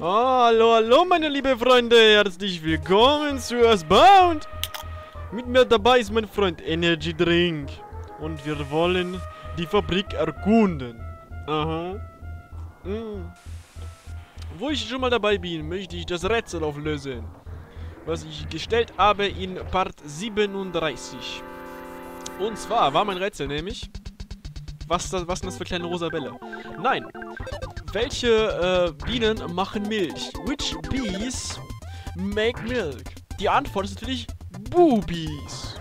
hallo, hallo, meine liebe Freunde. Herzlich willkommen zu Earthbound. Mit mir dabei ist mein Freund Energy Drink. Und wir wollen die Fabrik erkunden. Aha. Mm. Wo ich schon mal dabei bin, möchte ich das Rätsel auflösen. Was ich gestellt habe in Part 37. Und zwar war mein Rätsel nämlich... Was, das, was sind das für kleine rosa Bälle? Nein. Welche äh, Bienen machen Milch? Which bees make milk? Die Antwort ist natürlich Boobies.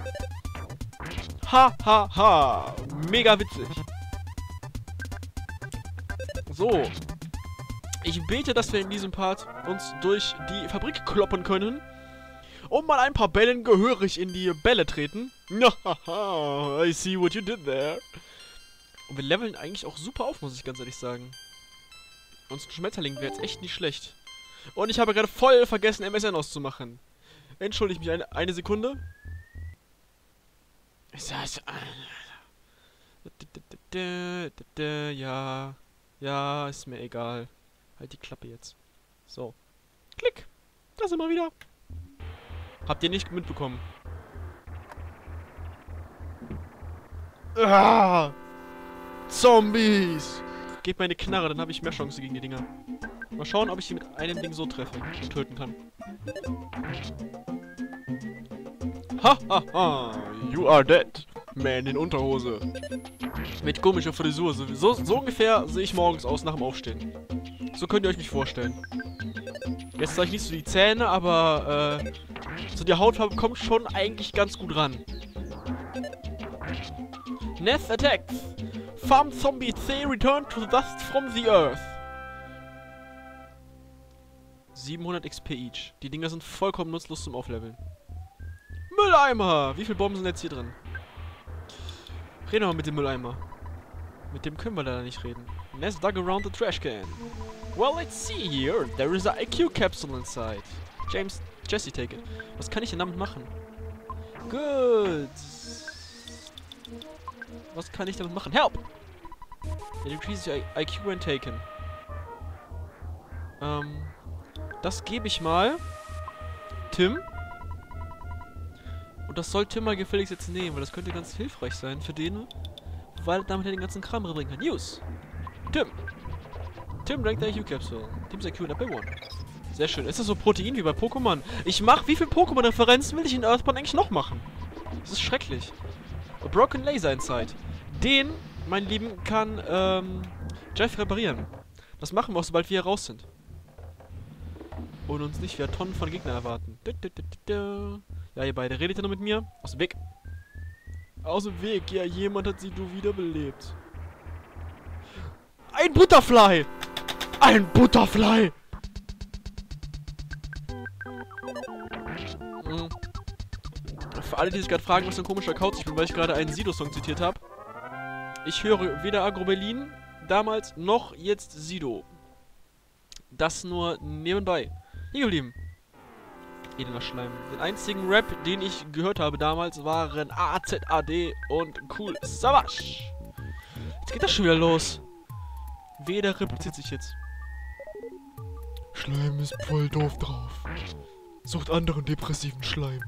Ha, ha, ha. Mega witzig. So. Ich bete, dass wir in diesem Part uns durch die Fabrik kloppen können. Und mal ein paar Bällen gehörig in die Bälle treten. I see what you did there. Und wir leveln eigentlich auch super auf, muss ich ganz ehrlich sagen. Unser Schmetterling wäre jetzt echt nicht schlecht. Und ich habe gerade voll vergessen, MSN auszumachen. Entschuldige mich eine, eine Sekunde. Ja. Ja, ist mir egal. Halt die Klappe jetzt. So. Klick. Da sind wir wieder. Habt ihr nicht mitbekommen? Ah! Zombies! Gebt mir eine Knarre, dann habe ich mehr Chance gegen die Dinger. Mal schauen, ob ich sie mit einem Ding so treffe und töten kann. Ha ha ha! You are dead! Man in Unterhose. Mit komischer Frisur. So, so ungefähr sehe ich morgens aus nach dem Aufstehen. So könnt ihr euch mich vorstellen. Jetzt zeige ich nicht so die Zähne, aber äh, so die Hautfarbe kommt schon eigentlich ganz gut ran. Nest attacks. Farm zombie say return to the dust from the earth. 700 XP each. Die Dinger sind vollkommen nutzlos zum Aufleveln. Mülleimer! Wie viele Bomben sind jetzt hier drin? Reden wir mal mit dem Mülleimer. Mit dem können wir leider nicht reden. Nest dug around the trash can. Well, let's see here. There is a IQ capsule inside. James, Jesse, take it. Was kann ich denn damit machen? Good. Was kann ich damit machen? Help! It increases your IQ when taken. Ähm, das gebe ich mal Tim. Und das soll Tim mal gefälligst jetzt nehmen, weil das könnte ganz hilfreich sein für den, weil damit er den ganzen Kram bringen kann. Use! Tim! Tim drank the IQ Capsule. Tim's IQ Number 1. Sehr schön. Ist das so Protein wie bei Pokémon? Ich mach, wie viele Pokémon-Referenzen will ich in Earthbound eigentlich noch machen? Das ist schrecklich. A Broken Laser Inside. Den, mein Lieben, kann, ähm, Jeff reparieren. Das machen wir auch, sobald wir hier raus sind. Und uns nicht wieder Tonnen von Gegnern erwarten. Ja, ihr beide, redet ihr noch mit mir? Aus dem Weg. Aus dem Weg. Ja, jemand hat sie du wiederbelebt. Ein Butterfly! Ein Butterfly! Für alle, die sich gerade fragen, was für ein komischer Kauz ich bin, weil ich gerade einen Sido-Song zitiert habe. Ich höre weder Agro Berlin damals noch jetzt Sido. Das nur nebenbei. Hier geblieben. Edler Schleim. Den einzigen Rap, den ich gehört habe damals, waren AZAD und Cool Savage. Jetzt geht das schon wieder los. Weder repliziert sich jetzt. Schleim ist voll doof drauf. Sucht anderen depressiven Schleim.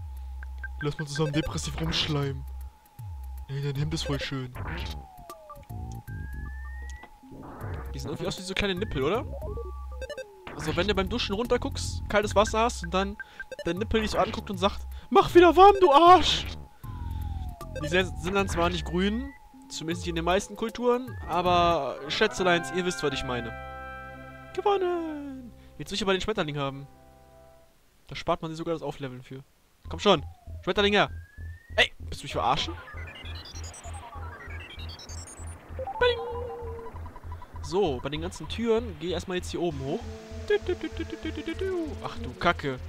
Lass mal zusammen depressiv rumschleimen. Nee, dein Hemd ist voll schön. Die sehen irgendwie aus wie so kleine Nippel, oder? Also wenn du beim Duschen runterguckst, kaltes Wasser hast und dann der Nippel dich so anguckt und sagt, mach wieder warm, du Arsch! Die sind dann zwar nicht grün, zumindest nicht in den meisten Kulturen, aber Schätzeleins, ihr wisst, was ich meine. Gewonnen! Jetzt will ich aber den Schmetterling haben. Da spart man sich sogar das Aufleveln für. Komm schon! Schmetterling her! Ey, bist du mich verarschen? Bing. So, bei den ganzen Türen geh erstmal jetzt hier oben hoch. Ach du Kacke.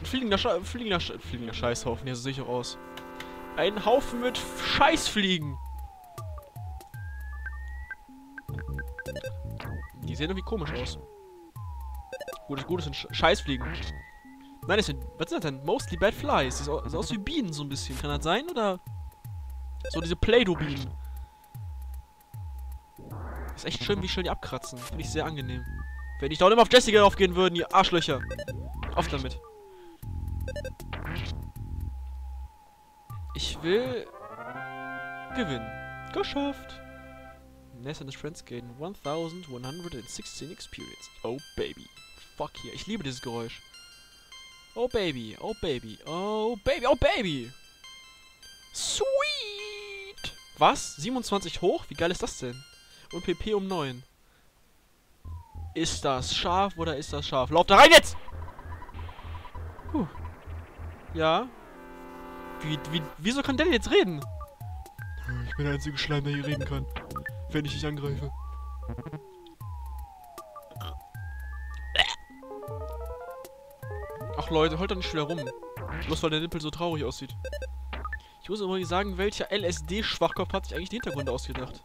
Ein fliegender, Sche fliegender, Sche fliegender Scheißhaufen, hier so ich auch aus. Ein Haufen mit Scheißfliegen. Die sehen irgendwie komisch aus. Gut, gut, das sind Sch Scheißfliegen. Nein, das sind, was sind das denn? Mostly Bad Flies. Das sieht aus wie Bienen so ein bisschen. Kann das sein, oder? So diese Play-Doh-Bienen. Ist echt schön, wie schnell die abkratzen. Finde ich sehr angenehm. Wenn ich da immer auf Jessica aufgehen würden, ihr Arschlöcher. Auf damit. Ich will gewinnen. Geschafft. Ness and his friends gain 1116 experience. Oh baby. Fuck yeah. Ich liebe dieses Geräusch. Oh baby, oh baby, oh baby, oh baby. Sweet. Was? 27 hoch? Wie geil ist das denn? Und PP um 9. Ist das scharf oder ist das scharf? Lauf da rein jetzt! Puh. Ja. Wie, wie, wieso kann der jetzt reden? Ich bin der einzige Schleim, der hier reden kann. Wenn ich dich angreife. Ach Leute, holt doch nicht wieder rum. Bloß weil der Nippel so traurig aussieht. Ich muss übrigens sagen, welcher LSD-Schwachkopf hat sich eigentlich die Hintergründe ausgedacht?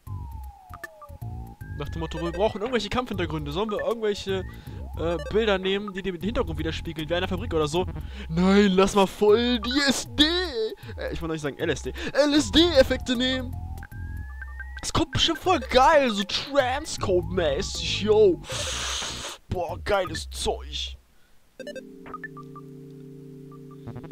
Nach dem Motto, wir brauchen irgendwelche Kampfhintergründe. Sollen wir irgendwelche äh, Bilder nehmen, die den Hintergrund widerspiegeln, wie einer Fabrik oder so? Nein, lass mal voll die SD! Äh, ich wollte nicht sagen LSD. LSD-Effekte nehmen! Das kommt bestimmt voll geil, so Transcode-mäßig, yo! Boah, geiles Zeug!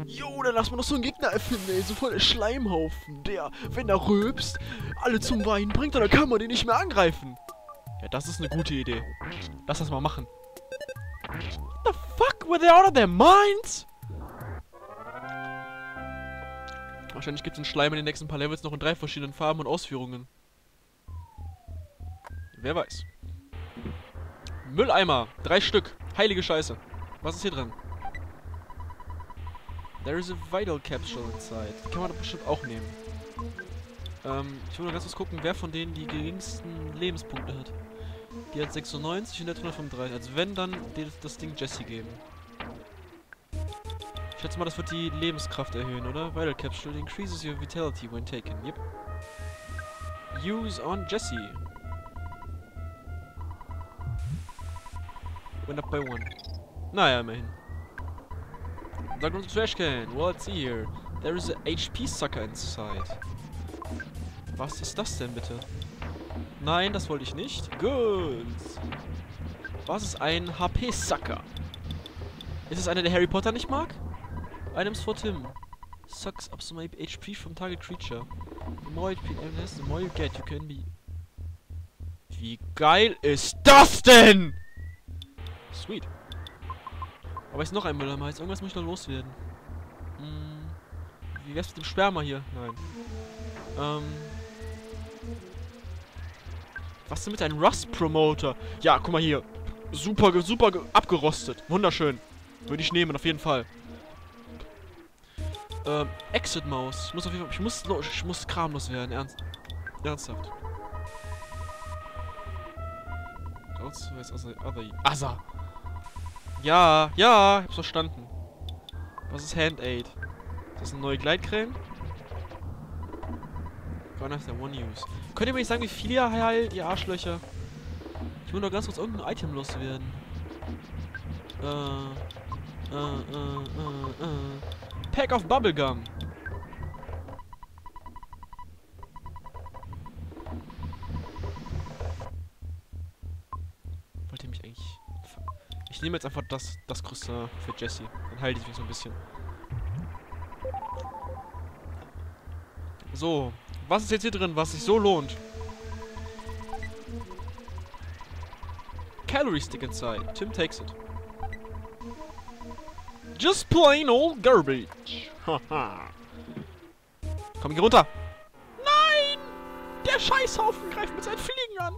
Jo, dann lass mal noch so einen Gegner erfinden, ey. So voll der Schleimhaufen, der, wenn er rülpst, alle zum Weinen bringt, dann kann man den nicht mehr angreifen. Ja, das ist eine gute Idee. Lass das mal machen. The fuck? Were they out of their minds? Wahrscheinlich gibt es den Schleim in den nächsten paar Levels noch in drei verschiedenen Farben und Ausführungen. Wer weiß. Mülleimer. Drei Stück. Heilige Scheiße. Was ist hier drin? There is a Vital Capsule inside. Die kann man doch bestimmt auch nehmen. Ähm, ich will nur ganz kurz gucken, wer von denen die geringsten Lebenspunkte hat. Die hat 96 und der hat 135. Also wenn, dann das Ding Jesse geben. Ich schätze mal, das wird die Lebenskraft erhöhen, oder? Vital Capsule increases your vitality when taken. Yep. Use on Jesse. Went up by one. Naja, immerhin. Dann kommt the trash can. Well, let's see here. There is a HP sucker inside. Was ist das denn bitte? Nein, das wollte ich nicht. Gut. Was ist ein HP-Sucker? Ist es einer, der Harry Potter nicht mag? Items for Tim. Sucks up some HP from target creature. The more it has, the more you get. You can be... Wie geil ist das denn? Sweet. Aber ist noch ein Mülleimer. Jetzt irgendwas muss ich noch loswerden. Hm. Wie wär's mit dem Sperma hier? Nein. Ähm. Was denn mit einem Rust-Promoter? Ja, guck mal hier. Super, super abgerostet. Wunderschön. Würde ich nehmen, auf jeden Fall. Ähm, Exit-Maus. Ich muss auf jeden Fall, ich muss, ich muss kramlos werden. Ernst, ernsthaft. Also, Asa. Ja, ja, ich hab's verstanden. Was ist Hand-Aid? Ist das eine neue Gleitcreme? Gone after one use. Könnt ihr mir nicht sagen, wie viel ihr heilt, ihr Arschlöcher? Ich will nur ganz kurz irgendein Item loswerden. Äh, äh, äh, äh, äh. Pack of Bubblegum. Wollt ihr mich eigentlich... Ich nehme jetzt einfach das, das Größte für Jesse. Dann halte ich mich so ein bisschen. So, was ist jetzt hier drin, was sich so lohnt? Calorie stick inside. Tim takes it. Just plain old garbage. Haha. Komm, geh runter. Nein! Der Scheißhaufen greift mit seinen Fliegen an.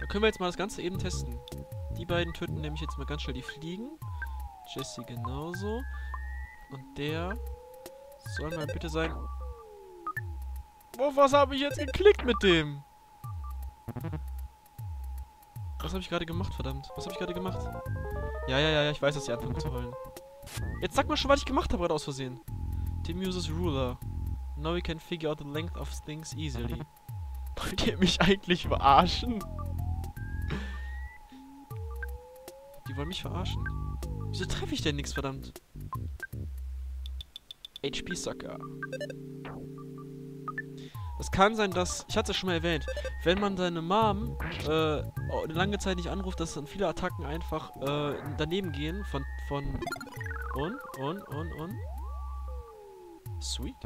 Da können wir jetzt mal das Ganze eben testen. Die beiden töten nämlich jetzt mal ganz schnell die Fliegen. Jesse genauso. Und der soll mal bitte sein... Oh, was habe ich jetzt geklickt mit dem? Was habe ich gerade gemacht, verdammt? Was habe ich gerade gemacht? Ja, ja, ja, ich weiß, dass sie anfangen zu heulen. Jetzt sag mal schon, was ich gemacht habe gerade aus Versehen. Tim uses ruler. Now we can figure out the length of things easily. Wollt ihr mich eigentlich verarschen? Die wollen mich verarschen. Wieso treffe ich denn nichts, verdammt? HP-Sucker. Es kann sein, dass, ich hatte es schon mal erwähnt, wenn man seine Mom äh, eine lange Zeit nicht anruft, dass dann viele Attacken einfach äh, daneben gehen von, von und, und, und, und. Sweet.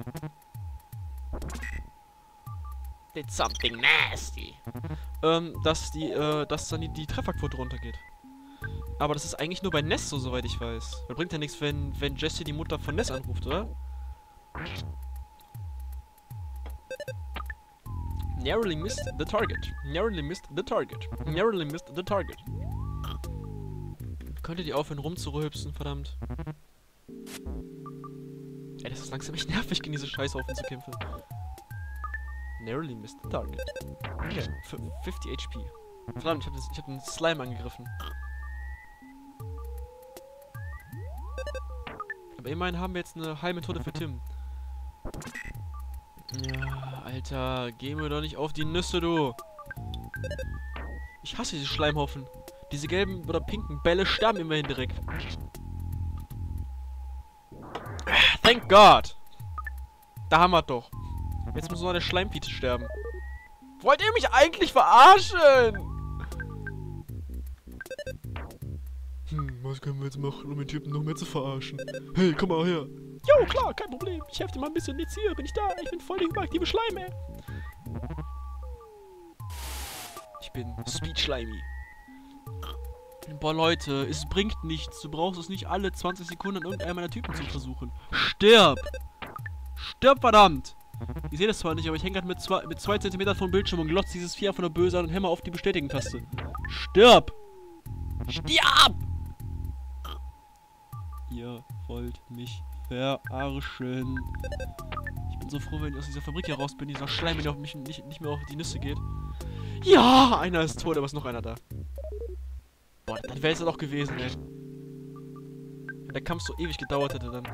Did something nasty. Ähm, dass die, äh, dass dann die, die Trefferquote runtergeht. Aber das ist eigentlich nur bei Ness so, soweit ich weiß. Weil bringt ja nichts, wenn, wenn Jessie die Mutter von Ness anruft, oder? Narrowly missed the target. Narrowly missed the target. Narrowly missed the target. Könntet ihr aufhören rumzurülpsen, verdammt. Ey, das ist langsam echt nervig, gegen diese Scheißhaufen zu kämpfen. Narrowly missed the target. Ja, 50 HP. Verdammt, ich hab, das, ich hab den Slime angegriffen. Aber immerhin haben wir jetzt eine Heilmethode für Tim. Ja, Alter, geh mir doch nicht auf die Nüsse, du. Ich hasse diese Schleimhaufen. Diese gelben oder pinken Bälle sterben immerhin direkt. Thank God. Da haben wir doch. Jetzt muss nur der Schleimpiete sterben. Wollt ihr mich eigentlich verarschen? Hm, was können wir jetzt machen, um den Typen noch mehr zu verarschen? Hey, komm mal her. Jo, klar, kein Problem. Ich helfe dir mal ein bisschen. Jetzt hier, bin ich da. Ich bin voll die überaktive Schleim, ey. Ich bin Speed Schleimy. Boah, Leute, es bringt nichts. Du brauchst es nicht alle 20 Sekunden an irgendeinem meiner Typen zu versuchen. Stirb! Stirb, verdammt! Ich sehe das zwar nicht, aber ich hänge gerade mit 2 mit vom Bildschirm und glotze dieses Vieh einfach nur böse an und hämmer auf die Bestätigen-Taste. Stirb! Stirb! Ihr wollt mich verarschen. Ich bin so froh, wenn ich aus dieser Fabrik hier raus bin, dieser Schleim, wenn auf mich nicht, nicht mehr auf die Nüsse geht. Ja, einer ist tot, aber ist noch einer da. Boah, dann wäre es ja doch gewesen, ey. Wenn der Kampf so ewig gedauert hätte, dann.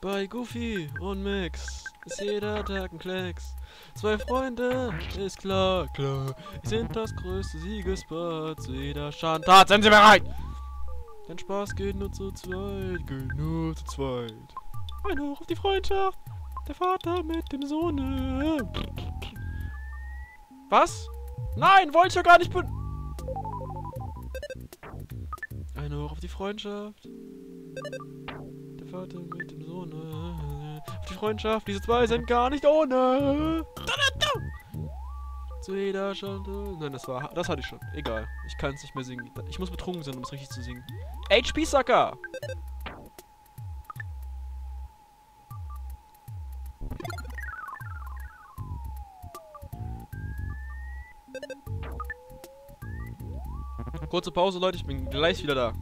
Bei Goofy und Max ist jeder Tag ein Klecks. Zwei Freunde, ist klar, klar. Sind das größte Siegesbad zu jeder Schandtat. Sind Sie bereit? Denn Spaß geht nur zu zweit, geht nur zu zweit. Ein Hoch auf die Freundschaft, der Vater mit dem Sohne. Was? Nein, wollte ich ja gar nicht be... Ein Hoch auf die Freundschaft. Der Vater mit dem Sohne. Die Freundschaft, diese zwei sind gar nicht ohne. Zu jeder Schande. Nein, das war. Das hatte ich schon. Egal. Ich kann es nicht mehr singen. Ich muss betrunken sein, um es richtig zu singen. HP Sucker! Kurze Pause, Leute. Ich bin gleich wieder da.